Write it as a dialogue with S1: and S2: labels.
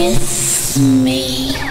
S1: kiss me.